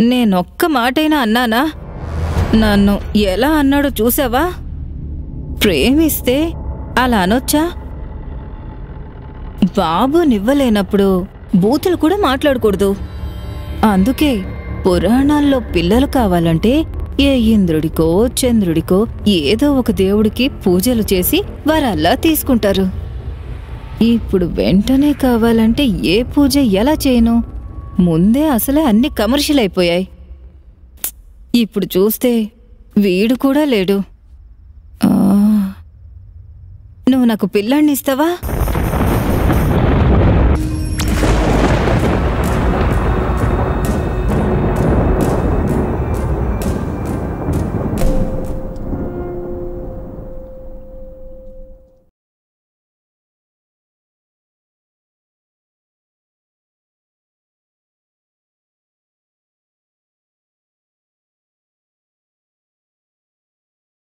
నేనొక్క మాటైనా అన్నానా? నన్ను ఎలా అన్నాడో చూసావా? ప్రేమిస్తే అలా అనొచ్చా? బాబునివ్వలేనప్పుడు బూతులు కూడా మాట్లాడకూడదు. అందుకే పురాణాల్లో పిల్లలు కావాలంటే ఏ ఇంద్రుడికో చంద్రుడికో ఏదో ఒక దేవుడికి పూజలు చేసి వరల్లా తీసుకుంటారు. ఇప్పుడు వెంటనే కావాలంటే ఏ పూజ ఎలా చేయను? ముందే అసలే అన్ని కమర్షియల్ అయిపోయాయి. ఇప్పుడు చూస్తే వీడు కూడా లేడు. నువ్వు నాకు పిల్లాన్ని ఇస్తావా?